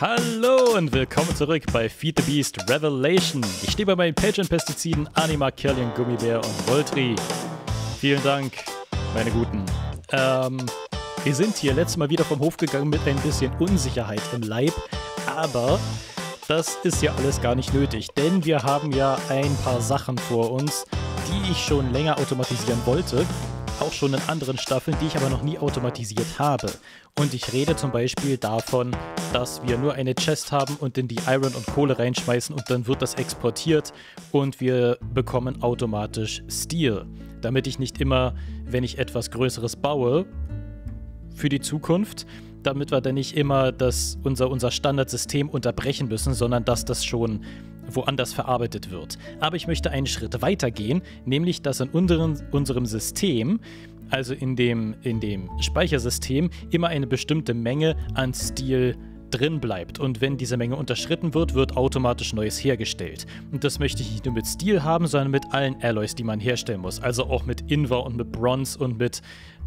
Hallo und willkommen zurück bei Feed the Beast Revelation. Ich stehe bei meinen Patreon-Pestiziden Anima, Kirlian, Gummibär und Voltri. Vielen Dank, meine Guten. Ähm, wir sind hier letztes Mal wieder vom Hof gegangen mit ein bisschen Unsicherheit im Leib, aber das ist ja alles gar nicht nötig, denn wir haben ja ein paar Sachen vor uns, die ich schon länger automatisieren wollte auch schon in anderen Staffeln, die ich aber noch nie automatisiert habe. Und ich rede zum Beispiel davon, dass wir nur eine Chest haben und in die Iron und Kohle reinschmeißen und dann wird das exportiert und wir bekommen automatisch Steel. Damit ich nicht immer, wenn ich etwas Größeres baue, für die Zukunft, damit wir dann nicht immer das, unser, unser Standardsystem unterbrechen müssen, sondern dass das schon woanders verarbeitet wird. Aber ich möchte einen Schritt weiter gehen, nämlich dass in unserem, unserem System, also in dem, in dem Speichersystem, immer eine bestimmte Menge an Stil drin bleibt. Und wenn diese Menge unterschritten wird, wird automatisch Neues hergestellt. Und das möchte ich nicht nur mit Stil haben, sondern mit allen Alloys, die man herstellen muss. Also auch mit Invar und mit Bronze und mit,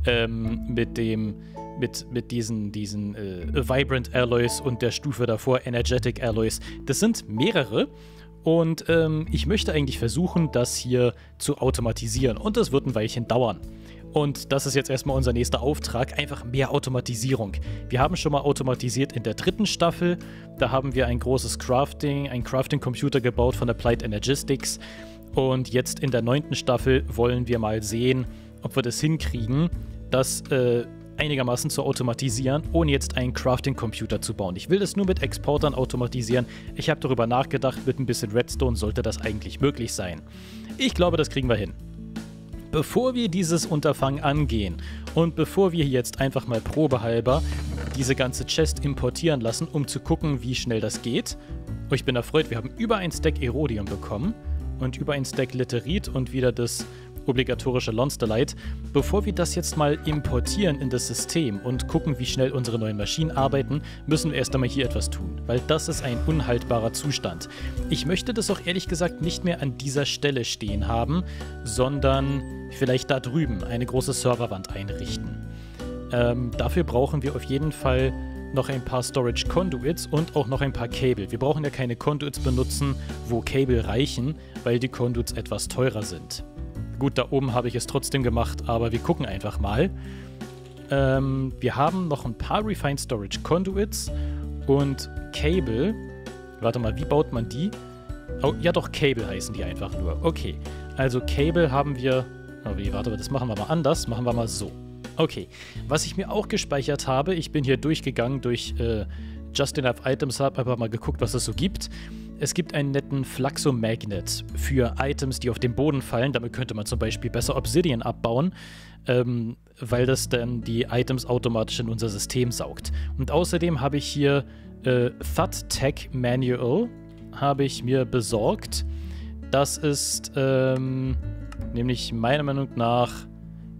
ähm, mit dem mit, mit diesen, diesen äh, Vibrant Alloys und der Stufe davor Energetic Alloys. Das sind mehrere. Und ähm, ich möchte eigentlich versuchen, das hier zu automatisieren. Und das wird ein Weilchen dauern. Und das ist jetzt erstmal unser nächster Auftrag, einfach mehr Automatisierung. Wir haben schon mal automatisiert in der dritten Staffel. Da haben wir ein großes Crafting, ein Crafting-Computer gebaut von Applied Energistics. Und jetzt in der neunten Staffel wollen wir mal sehen, ob wir das hinkriegen, dass äh, einigermaßen zu automatisieren, ohne jetzt einen Crafting-Computer zu bauen. Ich will das nur mit Exportern automatisieren. Ich habe darüber nachgedacht, mit ein bisschen Redstone sollte das eigentlich möglich sein. Ich glaube, das kriegen wir hin. Bevor wir dieses Unterfangen angehen und bevor wir jetzt einfach mal probehalber diese ganze Chest importieren lassen, um zu gucken, wie schnell das geht. Oh, ich bin erfreut, wir haben über ein Stack Erodium bekommen und über ein Stack Literit und wieder das obligatorische Lonsterlight. Bevor wir das jetzt mal importieren in das System und gucken, wie schnell unsere neuen Maschinen arbeiten, müssen wir erst einmal hier etwas tun, weil das ist ein unhaltbarer Zustand. Ich möchte das auch ehrlich gesagt nicht mehr an dieser Stelle stehen haben, sondern vielleicht da drüben eine große Serverwand einrichten. Ähm, dafür brauchen wir auf jeden Fall noch ein paar Storage Conduits und auch noch ein paar Cable. Wir brauchen ja keine Conduits benutzen, wo Cable reichen, weil die Conduits etwas teurer sind. Gut, da oben habe ich es trotzdem gemacht, aber wir gucken einfach mal. Ähm, wir haben noch ein paar Refined Storage Conduits und Cable. Warte mal, wie baut man die? Oh, ja doch, Cable heißen die einfach nur. Okay, also Cable haben wir... Oh wie, warte mal, das machen wir mal anders. Machen wir mal so. Okay, was ich mir auch gespeichert habe, ich bin hier durchgegangen durch äh, Just Enough Items, habe aber mal geguckt, was es so gibt. Es gibt einen netten Flaxomagnet für Items, die auf den Boden fallen. Damit könnte man zum Beispiel besser Obsidian abbauen, ähm, weil das dann die Items automatisch in unser System saugt. Und außerdem habe ich hier äh, Thud Tech Manual habe ich mir besorgt. Das ist ähm, nämlich meiner Meinung nach,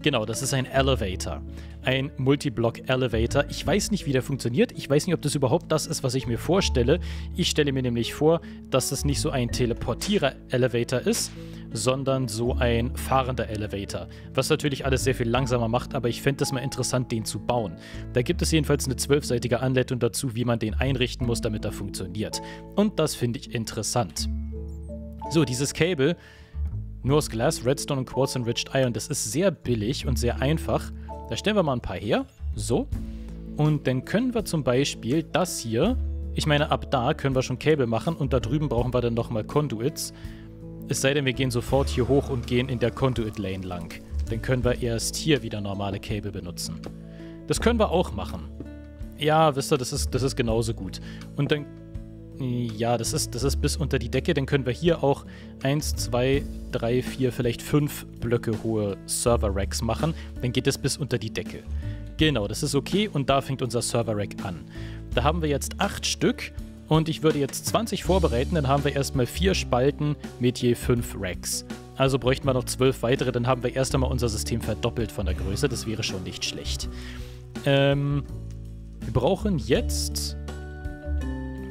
genau, das ist ein Elevator ein Multiblock-Elevator. Ich weiß nicht, wie der funktioniert. Ich weiß nicht, ob das überhaupt das ist, was ich mir vorstelle. Ich stelle mir nämlich vor, dass das nicht so ein Teleportierer-Elevator ist, sondern so ein fahrender Elevator. Was natürlich alles sehr viel langsamer macht, aber ich fände es mal interessant, den zu bauen. Da gibt es jedenfalls eine zwölfseitige Anleitung dazu, wie man den einrichten muss, damit er funktioniert. Und das finde ich interessant. So, dieses Cable, nur aus Glas, Redstone und Quartz Enriched Iron, das ist sehr billig und sehr einfach. Da stellen wir mal ein paar her. So. Und dann können wir zum Beispiel das hier, ich meine, ab da können wir schon Cable machen und da drüben brauchen wir dann nochmal Conduits. Es sei denn, wir gehen sofort hier hoch und gehen in der Conduit-Lane lang. Dann können wir erst hier wieder normale Cable benutzen. Das können wir auch machen. Ja, wisst ihr, das ist, das ist genauso gut. Und dann ja, das ist, das ist bis unter die Decke. Dann können wir hier auch 1, 2, 3, 4, vielleicht 5 Blöcke hohe Server-Racks machen. Dann geht es bis unter die Decke. Genau, das ist okay und da fängt unser Server-Rack an. Da haben wir jetzt 8 Stück und ich würde jetzt 20 vorbereiten. Dann haben wir erstmal 4 Spalten mit je 5 Racks. Also bräuchten wir noch 12 weitere, dann haben wir erst einmal unser System verdoppelt von der Größe. Das wäre schon nicht schlecht. Ähm, wir brauchen jetzt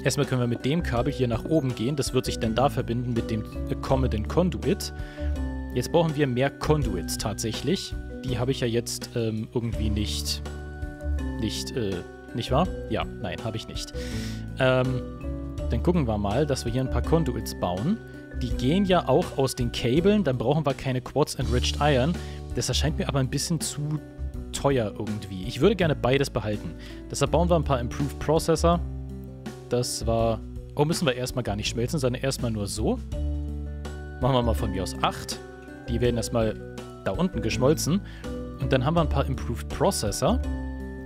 Erstmal können wir mit dem Kabel hier nach oben gehen. Das wird sich dann da verbinden mit dem kommenden Conduit. Jetzt brauchen wir mehr Conduits tatsächlich. Die habe ich ja jetzt ähm, irgendwie nicht, nicht äh, nicht wahr? Ja, nein, habe ich nicht. Ähm, dann gucken wir mal, dass wir hier ein paar Conduits bauen. Die gehen ja auch aus den Cablen, dann brauchen wir keine Quartz Enriched Iron. Das erscheint mir aber ein bisschen zu teuer irgendwie. Ich würde gerne beides behalten. Deshalb bauen wir ein paar Improved Processor. Das war... Oh, müssen wir erstmal gar nicht schmelzen, sondern erstmal nur so. Machen wir mal von mir aus 8. Die werden erstmal da unten geschmolzen. Und dann haben wir ein paar Improved Processor.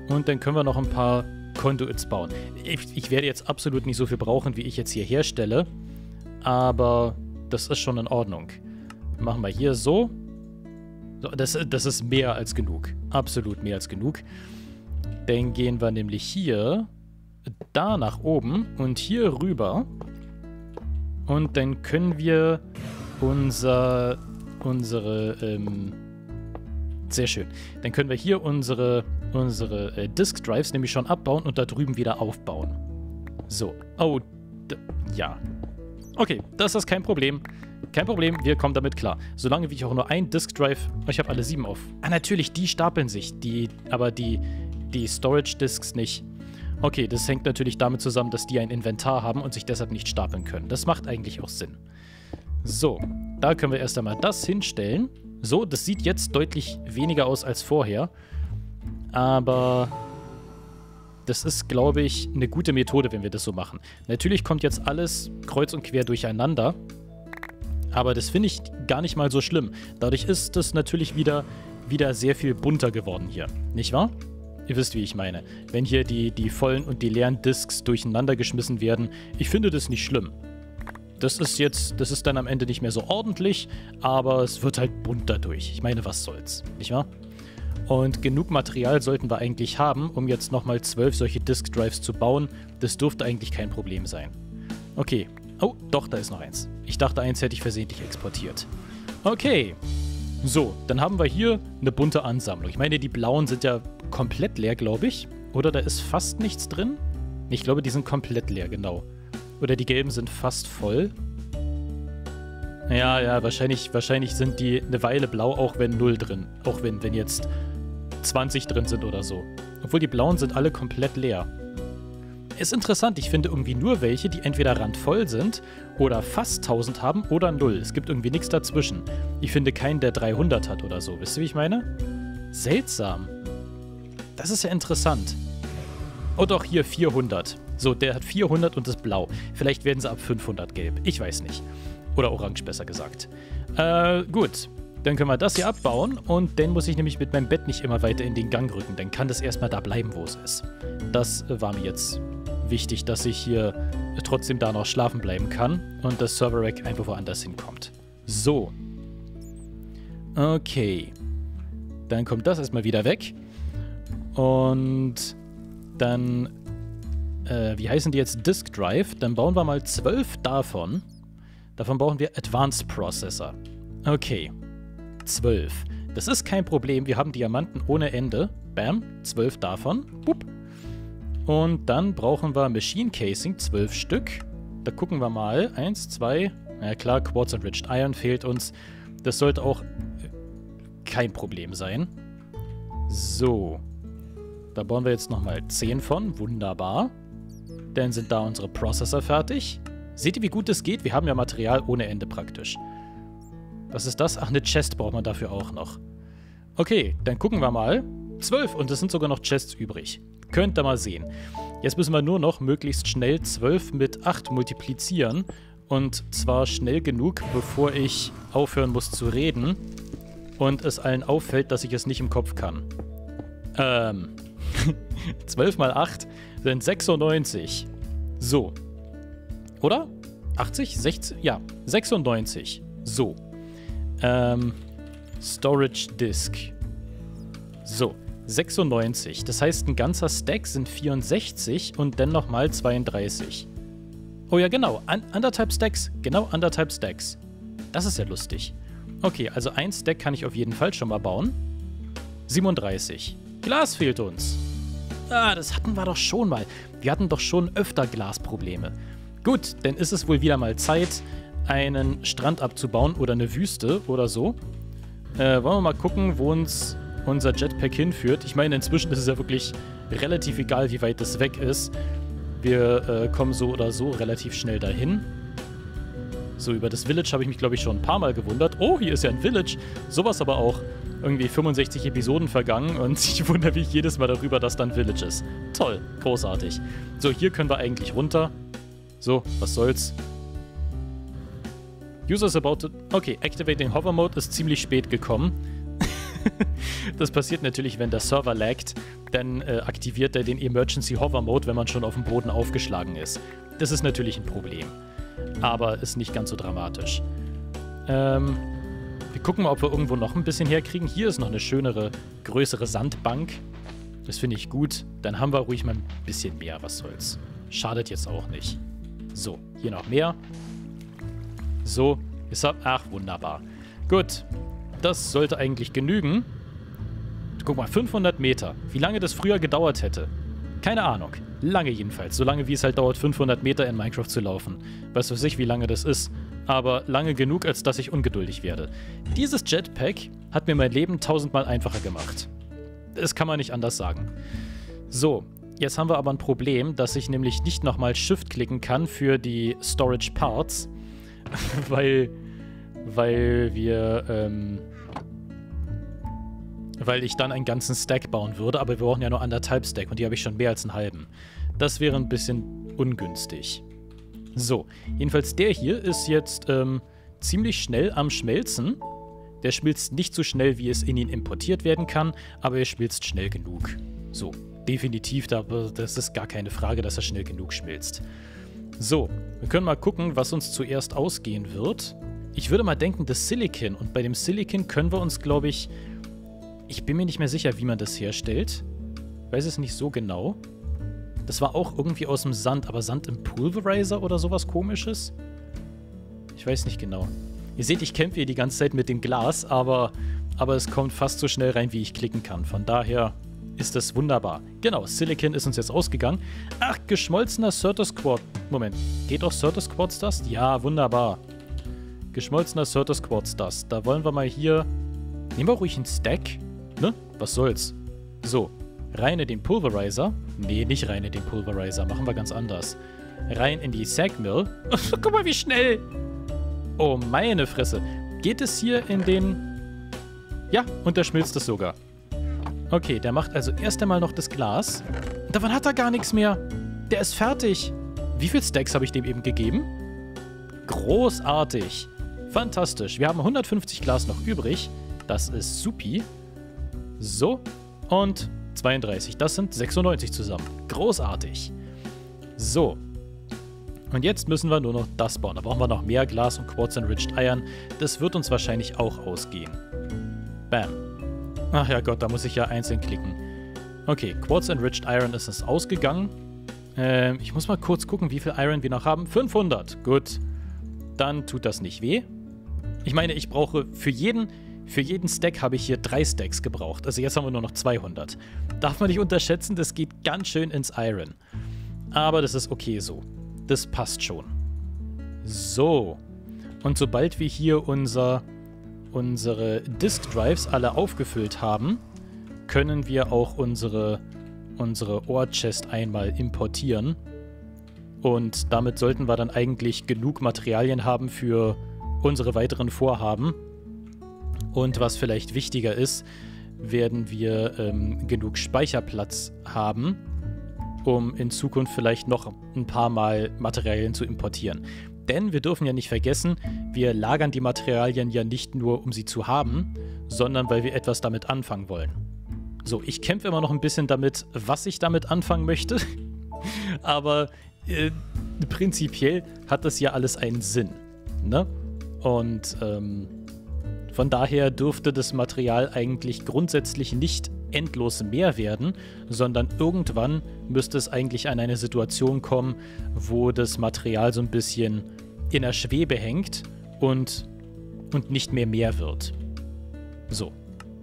Und dann können wir noch ein paar Conduits bauen. Ich, ich werde jetzt absolut nicht so viel brauchen, wie ich jetzt hier herstelle. Aber das ist schon in Ordnung. Machen wir hier so. so das, das ist mehr als genug. Absolut mehr als genug. Dann gehen wir nämlich hier da nach oben und hier rüber. Und dann können wir unser, unsere, ähm, sehr schön. Dann können wir hier unsere, unsere äh, Disk Drives nämlich schon abbauen und da drüben wieder aufbauen. So. Oh, ja. Okay, das ist kein Problem. Kein Problem, wir kommen damit klar. Solange wie ich auch nur ein Disk Drive... Ich habe alle sieben auf. Ah, natürlich, die stapeln sich. Die, aber die, die Storage Disks nicht. Okay, das hängt natürlich damit zusammen, dass die ein Inventar haben und sich deshalb nicht stapeln können. Das macht eigentlich auch Sinn. So, da können wir erst einmal das hinstellen. So, das sieht jetzt deutlich weniger aus als vorher. Aber das ist, glaube ich, eine gute Methode, wenn wir das so machen. Natürlich kommt jetzt alles kreuz und quer durcheinander. Aber das finde ich gar nicht mal so schlimm. Dadurch ist das natürlich wieder, wieder sehr viel bunter geworden hier. Nicht wahr? Ihr wisst, wie ich meine. Wenn hier die, die vollen und die leeren Discs durcheinander geschmissen werden, ich finde das nicht schlimm. Das ist jetzt, das ist dann am Ende nicht mehr so ordentlich, aber es wird halt bunt dadurch. Ich meine, was soll's, nicht wahr? Und genug Material sollten wir eigentlich haben, um jetzt nochmal zwölf solche Disk Drives zu bauen. Das dürfte eigentlich kein Problem sein. Okay. Oh, doch, da ist noch eins. Ich dachte, eins hätte ich versehentlich exportiert. Okay. So, dann haben wir hier eine bunte Ansammlung. Ich meine, die blauen sind ja komplett leer, glaube ich. Oder da ist fast nichts drin? Ich glaube, die sind komplett leer, genau. Oder die gelben sind fast voll. Ja, ja, wahrscheinlich, wahrscheinlich sind die eine Weile blau, auch wenn 0 drin. Auch wenn, wenn jetzt 20 drin sind oder so. Obwohl die blauen sind alle komplett leer. Ist interessant, ich finde irgendwie nur welche, die entweder randvoll sind oder fast 1000 haben oder 0. Es gibt irgendwie nichts dazwischen. Ich finde keinen, der 300 hat oder so. Wisst ihr, wie ich meine? Seltsam. Das ist ja interessant. Oh doch, hier 400. So, der hat 400 und ist blau. Vielleicht werden sie ab 500 gelb. Ich weiß nicht. Oder orange, besser gesagt. Äh, gut. Dann können wir das hier abbauen und dann muss ich nämlich mit meinem Bett nicht immer weiter in den Gang rücken. Dann kann das erstmal da bleiben, wo es ist. Das war mir jetzt wichtig, dass ich hier trotzdem da noch schlafen bleiben kann und das Server-Rack einfach woanders hinkommt. So. Okay. Dann kommt das erstmal wieder weg. Und dann äh, wie heißen die jetzt, Disk Drive. Dann bauen wir mal zwölf davon. Davon brauchen wir Advanced Processor. Okay, zwölf. Das ist kein Problem, wir haben Diamanten ohne Ende. Bam, zwölf davon. Boop. Und dann brauchen wir Machine Casing, zwölf Stück. Da gucken wir mal. Eins, zwei. Na klar, Quartz Enriched Iron fehlt uns. Das sollte auch kein Problem sein. So. Da bauen wir jetzt nochmal 10 von. Wunderbar. Dann sind da unsere Processor fertig. Seht ihr, wie gut das geht? Wir haben ja Material ohne Ende praktisch. Was ist das? Ach, eine Chest braucht man dafür auch noch. Okay, dann gucken wir mal. Zwölf und es sind sogar noch Chests übrig. Könnt ihr mal sehen. Jetzt müssen wir nur noch möglichst schnell 12 mit 8 multiplizieren. Und zwar schnell genug, bevor ich aufhören muss zu reden. Und es allen auffällt, dass ich es nicht im Kopf kann. Ähm. 12 mal 8 sind 96. So. Oder? 80? 60? Ja, 96. So. Ähm, Storage Disk. So, 96. Das heißt, ein ganzer Stack sind 64 und dann nochmal 32. Oh ja, genau. An anderthalb Stacks. Genau anderthalb Stacks. Das ist ja lustig. Okay, also ein Stack kann ich auf jeden Fall schon mal bauen. 37. Glas fehlt uns. Ah, das hatten wir doch schon mal. Wir hatten doch schon öfter Glasprobleme. Gut, dann ist es wohl wieder mal Zeit, einen Strand abzubauen oder eine Wüste oder so. Äh, wollen wir mal gucken, wo uns unser Jetpack hinführt. Ich meine, inzwischen ist es ja wirklich relativ egal, wie weit das weg ist. Wir äh, kommen so oder so relativ schnell dahin. So, über das Village habe ich mich, glaube ich, schon ein paar Mal gewundert. Oh, hier ist ja ein Village. Sowas aber auch irgendwie 65 Episoden vergangen und ich wundere mich jedes Mal darüber, dass da ein Village ist. Toll, großartig. So, hier können wir eigentlich runter. So, was soll's. Users about to... Okay, Activating Hover Mode ist ziemlich spät gekommen. das passiert natürlich, wenn der Server laggt. Dann äh, aktiviert er den Emergency Hover Mode, wenn man schon auf dem Boden aufgeschlagen ist. Das ist natürlich ein Problem. Aber ist nicht ganz so dramatisch. Ähm, wir gucken mal, ob wir irgendwo noch ein bisschen herkriegen. Hier ist noch eine schönere, größere Sandbank. Das finde ich gut. Dann haben wir ruhig mal ein bisschen mehr. Was soll's. Schadet jetzt auch nicht. So, hier noch mehr. So, ist er. Ach, wunderbar. Gut, das sollte eigentlich genügen. Guck mal, 500 Meter. Wie lange das früher gedauert hätte. Keine Ahnung. Lange jedenfalls. So lange, wie es halt dauert, 500 Meter in Minecraft zu laufen. Weiß weiß ich, wie lange das ist. Aber lange genug, als dass ich ungeduldig werde. Dieses Jetpack hat mir mein Leben tausendmal einfacher gemacht. Das kann man nicht anders sagen. So, jetzt haben wir aber ein Problem, dass ich nämlich nicht nochmal Shift klicken kann für die Storage Parts, weil, weil wir, ähm, weil ich dann einen ganzen Stack bauen würde, aber wir brauchen ja nur anderthalb Stack und die habe ich schon mehr als einen halben. Das wäre ein bisschen ungünstig. So, jedenfalls der hier ist jetzt ähm, ziemlich schnell am Schmelzen. Der schmilzt nicht so schnell, wie es in ihn importiert werden kann, aber er schmilzt schnell genug. So, definitiv, das ist gar keine Frage, dass er schnell genug schmilzt. So, wir können mal gucken, was uns zuerst ausgehen wird. Ich würde mal denken, das Silicon. Und bei dem Silicon können wir uns, glaube ich... Ich bin mir nicht mehr sicher, wie man das herstellt. Weiß es nicht so genau. Das war auch irgendwie aus dem Sand, aber Sand im Pulverizer oder sowas komisches? Ich weiß nicht genau. Ihr seht, ich kämpfe hier die ganze Zeit mit dem Glas, aber, aber es kommt fast so schnell rein, wie ich klicken kann. Von daher ist das wunderbar. Genau, Silicon ist uns jetzt ausgegangen. Ach, geschmolzener Certus Quad. Moment, geht auch Certus Quartz Dust? Ja, wunderbar. Geschmolzener Certus Quartz Dust. Da wollen wir mal hier... Nehmen wir ruhig einen Stack. Ne? Was soll's. So, rein in den Pulverizer. Nee, nicht rein in den Pulverizer. Machen wir ganz anders. Rein in die Sagmill. Guck mal, wie schnell. Oh, meine Fresse. Geht es hier in den... Ja, und da schmilzt es sogar. Okay, der macht also erst einmal noch das Glas. Davon hat er gar nichts mehr. Der ist fertig. Wie viele Stacks habe ich dem eben gegeben? Großartig. Fantastisch. Wir haben 150 Glas noch übrig. Das ist supi. So. Und 32. Das sind 96 zusammen. Großartig. So. Und jetzt müssen wir nur noch das bauen. Da brauchen wir noch mehr Glas und Quartz Enriched Iron. Das wird uns wahrscheinlich auch ausgehen. Bam. Ach ja Gott, da muss ich ja einzeln klicken. Okay, Quartz Enriched Iron ist es ausgegangen. Ähm, ich muss mal kurz gucken, wie viel Iron wir noch haben. 500. Gut. Dann tut das nicht weh. Ich meine, ich brauche für jeden, für jeden Stack habe ich hier drei Stacks gebraucht. Also jetzt haben wir nur noch 200. Darf man nicht unterschätzen, das geht ganz schön ins Iron. Aber das ist okay so. Das passt schon. So. Und sobald wir hier unser unsere Disk Drives alle aufgefüllt haben, können wir auch unsere, unsere Ore Chest einmal importieren. Und damit sollten wir dann eigentlich genug Materialien haben für unsere weiteren Vorhaben. Und was vielleicht wichtiger ist, werden wir ähm, genug Speicherplatz haben, um in Zukunft vielleicht noch ein paar Mal Materialien zu importieren. Denn wir dürfen ja nicht vergessen, wir lagern die Materialien ja nicht nur, um sie zu haben, sondern weil wir etwas damit anfangen wollen. So, ich kämpfe immer noch ein bisschen damit, was ich damit anfangen möchte. Aber äh, prinzipiell hat das ja alles einen Sinn. Ne? Und ähm, von daher dürfte das Material eigentlich grundsätzlich nicht endlos mehr werden, sondern irgendwann müsste es eigentlich an eine Situation kommen, wo das Material so ein bisschen in der Schwebe hängt und, und nicht mehr mehr wird. So,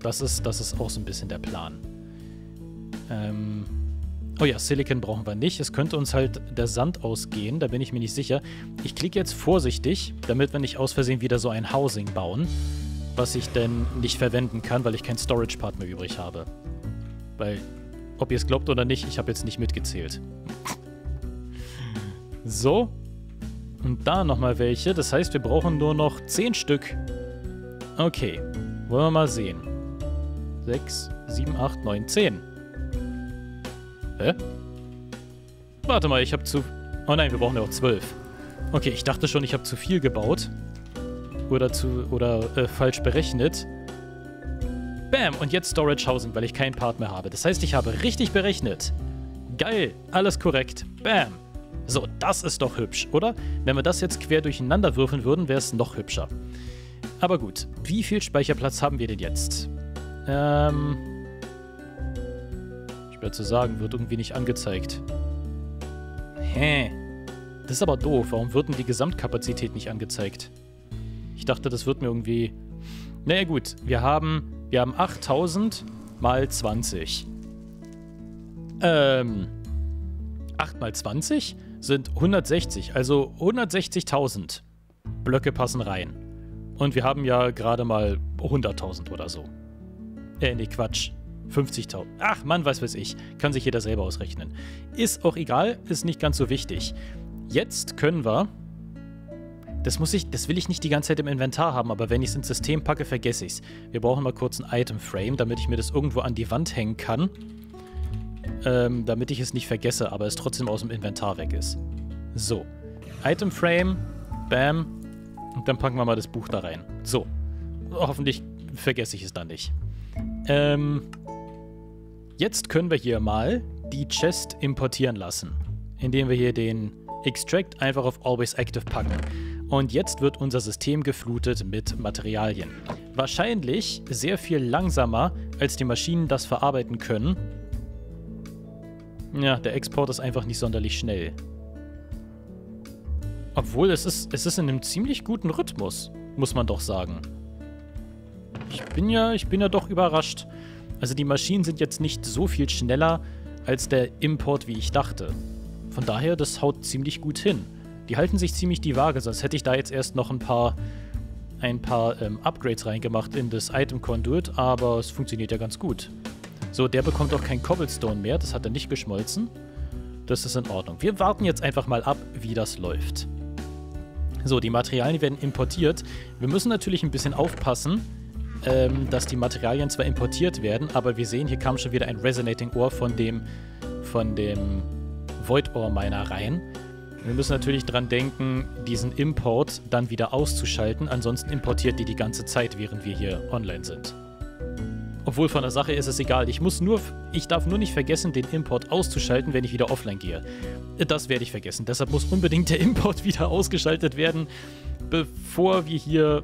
das ist, das ist auch so ein bisschen der Plan. Ähm, oh ja, Silicon brauchen wir nicht. Es könnte uns halt der Sand ausgehen, da bin ich mir nicht sicher. Ich klicke jetzt vorsichtig, damit wir nicht aus Versehen wieder so ein Housing bauen, was ich denn nicht verwenden kann, weil ich keinen Storage-Part mehr übrig habe. Weil ob ihr es glaubt oder nicht, ich habe jetzt nicht mitgezählt. so. Und da nochmal welche. Das heißt, wir brauchen nur noch 10 Stück. Okay. Wollen wir mal sehen. 6, 7, 8, 9, 10. Hä? Warte mal, ich habe zu... Oh nein, wir brauchen ja auch 12. Okay, ich dachte schon, ich habe zu viel gebaut. Oder zu... Oder äh, falsch berechnet. Bam, und jetzt Storage Housing, weil ich keinen Part mehr habe. Das heißt, ich habe richtig berechnet. Geil, alles korrekt. Bam. So, das ist doch hübsch, oder? Wenn wir das jetzt quer durcheinander würfeln würden, wäre es noch hübscher. Aber gut, wie viel Speicherplatz haben wir denn jetzt? Ähm... Schwer zu sagen, wird irgendwie nicht angezeigt. Hä? Das ist aber doof. Warum wird denn die Gesamtkapazität nicht angezeigt? Ich dachte, das wird mir irgendwie... Naja gut, wir haben wir haben 8000 mal 20. Ähm, 8 mal 20 sind 160, also 160.000 Blöcke passen rein. Und wir haben ja gerade mal 100.000 oder so. Äh, nee, Quatsch. 50.000. Ach, Mann, was weiß ich. Kann sich jeder selber ausrechnen. Ist auch egal, ist nicht ganz so wichtig. Jetzt können wir das muss ich, das will ich nicht die ganze Zeit im Inventar haben, aber wenn ich es ins System packe, vergesse ich es. Wir brauchen mal kurz ein Item Frame, damit ich mir das irgendwo an die Wand hängen kann. Ähm, damit ich es nicht vergesse, aber es trotzdem aus dem Inventar weg ist. So. Item Frame, bam. Und dann packen wir mal das Buch da rein. So. Hoffentlich vergesse ich es dann nicht. Ähm, jetzt können wir hier mal die Chest importieren lassen. Indem wir hier den Extract einfach auf Always Active packen. Und jetzt wird unser System geflutet mit Materialien. Wahrscheinlich sehr viel langsamer, als die Maschinen das verarbeiten können. Ja, der Export ist einfach nicht sonderlich schnell. Obwohl, es ist, es ist in einem ziemlich guten Rhythmus, muss man doch sagen. Ich bin ja, ich bin ja doch überrascht. Also die Maschinen sind jetzt nicht so viel schneller als der Import, wie ich dachte. Von daher, das haut ziemlich gut hin. Die halten sich ziemlich die Waage, sonst hätte ich da jetzt erst noch ein paar, ein paar ähm, Upgrades reingemacht in das Item Conduit, aber es funktioniert ja ganz gut. So, der bekommt auch kein Cobblestone mehr, das hat er nicht geschmolzen. Das ist in Ordnung. Wir warten jetzt einfach mal ab, wie das läuft. So, die Materialien werden importiert. Wir müssen natürlich ein bisschen aufpassen, ähm, dass die Materialien zwar importiert werden, aber wir sehen, hier kam schon wieder ein Resonating Ohr von dem, von dem Void Ore Miner rein. Wir müssen natürlich dran denken, diesen Import dann wieder auszuschalten, ansonsten importiert die die ganze Zeit, während wir hier online sind. Obwohl von der Sache ist es egal. Ich muss nur, ich darf nur nicht vergessen, den Import auszuschalten, wenn ich wieder offline gehe. Das werde ich vergessen. Deshalb muss unbedingt der Import wieder ausgeschaltet werden, bevor wir hier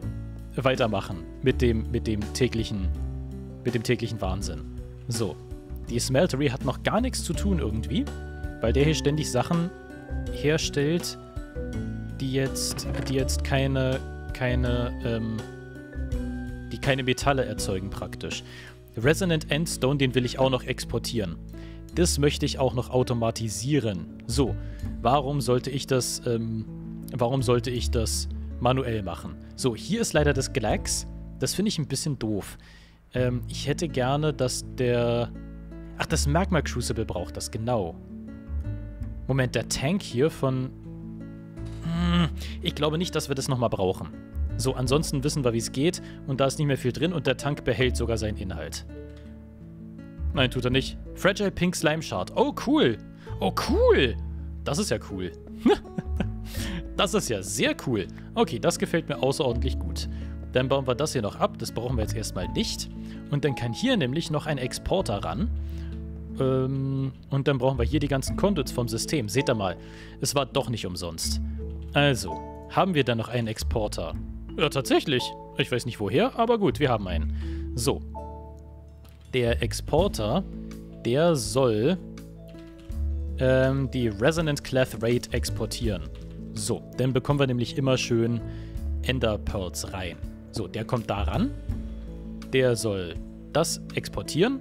weitermachen mit dem, mit dem täglichen, mit dem täglichen Wahnsinn. So. Die Smeltery hat noch gar nichts zu tun irgendwie, weil der hier ständig Sachen herstellt, die jetzt, die jetzt keine, keine, ähm, die keine Metalle erzeugen praktisch. Resonant Endstone, den will ich auch noch exportieren. Das möchte ich auch noch automatisieren. So, warum sollte ich das, ähm, warum sollte ich das manuell machen? So, hier ist leider das Glax. Das finde ich ein bisschen doof. Ähm, ich hätte gerne, dass der... Ach, das Magma Crucible braucht das, genau. Moment, der Tank hier von... Hm, ich glaube nicht, dass wir das nochmal brauchen. So, ansonsten wissen wir, wie es geht und da ist nicht mehr viel drin und der Tank behält sogar seinen Inhalt. Nein, tut er nicht. Fragile Pink Slime Shard. Oh, cool. Oh, cool. Das ist ja cool. das ist ja sehr cool. Okay, das gefällt mir außerordentlich gut. Dann bauen wir das hier noch ab. Das brauchen wir jetzt erstmal nicht. Und dann kann hier nämlich noch ein Exporter ran. Ähm, und dann brauchen wir hier die ganzen Conduits vom System. Seht ihr mal, es war doch nicht umsonst. Also, haben wir dann noch einen Exporter? Ja, tatsächlich. Ich weiß nicht woher, aber gut, wir haben einen. So. Der Exporter, der soll ähm, die Resonant Clef Rate exportieren. So, dann bekommen wir nämlich immer schön Ender Pearls rein. So, der kommt da ran. Der soll das exportieren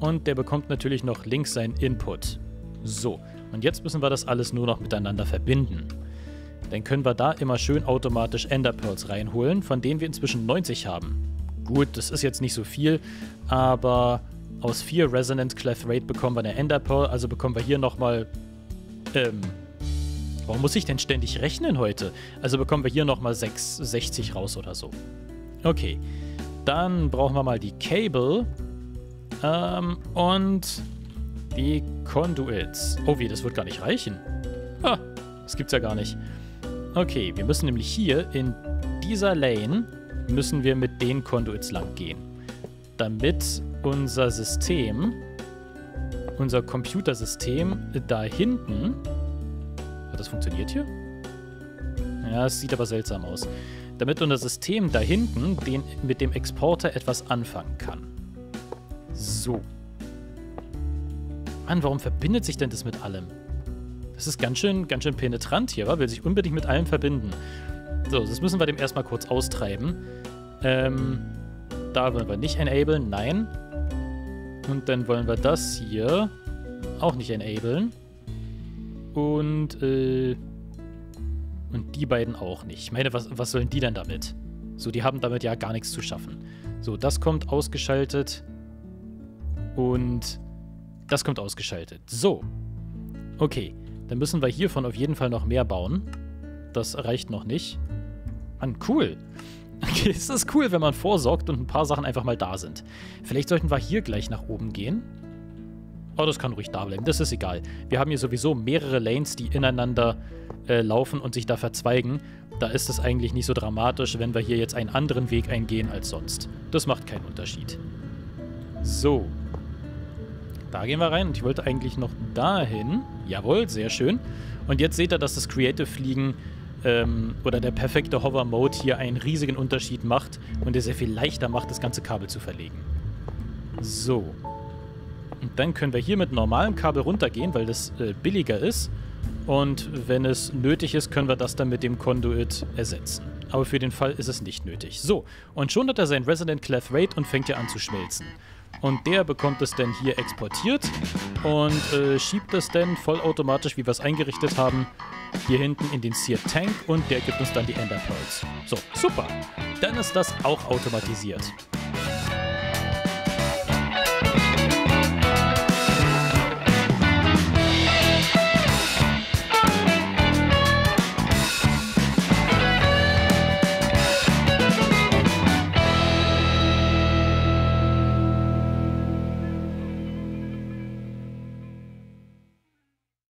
und der bekommt natürlich noch links seinen Input. So, und jetzt müssen wir das alles nur noch miteinander verbinden. Dann können wir da immer schön automatisch Ender Pearls reinholen, von denen wir inzwischen 90 haben. Gut, das ist jetzt nicht so viel, aber Aus vier Resonant Clef Rate bekommen wir eine Ender Pearl, also bekommen wir hier nochmal. Ähm. Warum muss ich denn ständig rechnen heute? Also bekommen wir hier nochmal 60 raus oder so. Okay. Dann brauchen wir mal die Cable. Ähm, und die Conduits. Oh wie, das wird gar nicht reichen. Ah, das gibt's ja gar nicht. Okay, wir müssen nämlich hier in dieser Lane müssen wir mit den Conduits lang gehen. Damit unser System, unser Computersystem da hinten... Das funktioniert hier? Ja, es sieht aber seltsam aus. Damit unser System da hinten den, mit dem Exporter etwas anfangen kann. So. Mann, warum verbindet sich denn das mit allem? Das ist ganz schön, ganz schön penetrant hier, wa? Will sich unbedingt mit allem verbinden. So, das müssen wir dem erstmal kurz austreiben. Ähm, da wollen wir nicht enablen, nein. Und dann wollen wir das hier auch nicht enablen. Und, äh, und die beiden auch nicht. Ich meine, was, was sollen die denn damit? So, die haben damit ja gar nichts zu schaffen. So, das kommt ausgeschaltet. Und das kommt ausgeschaltet. So. Okay. Dann müssen wir hiervon auf jeden Fall noch mehr bauen. Das reicht noch nicht. Mann, cool. Okay, es ist cool, wenn man vorsorgt und ein paar Sachen einfach mal da sind. Vielleicht sollten wir hier gleich nach oben gehen. Oh, das kann ruhig da bleiben. Das ist egal. Wir haben hier sowieso mehrere Lanes, die ineinander äh, laufen und sich da verzweigen. Da ist es eigentlich nicht so dramatisch, wenn wir hier jetzt einen anderen Weg eingehen als sonst. Das macht keinen Unterschied. So. Da gehen wir rein und ich wollte eigentlich noch dahin. Jawohl, sehr schön. Und jetzt seht ihr, dass das Creative Fliegen ähm, oder der perfekte Hover-Mode hier einen riesigen Unterschied macht und der sehr viel leichter macht, das ganze Kabel zu verlegen. So. Und dann können wir hier mit normalem Kabel runtergehen, weil das äh, billiger ist. Und wenn es nötig ist, können wir das dann mit dem Conduit ersetzen. Aber für den Fall ist es nicht nötig. So, und schon hat er sein Resonant Clef Rate und fängt ja an zu schmelzen. Und der bekommt es dann hier exportiert und äh, schiebt es dann vollautomatisch, wie wir es eingerichtet haben, hier hinten in den Seared Tank und der gibt uns dann die Ender Pearls. So, super. Dann ist das auch automatisiert.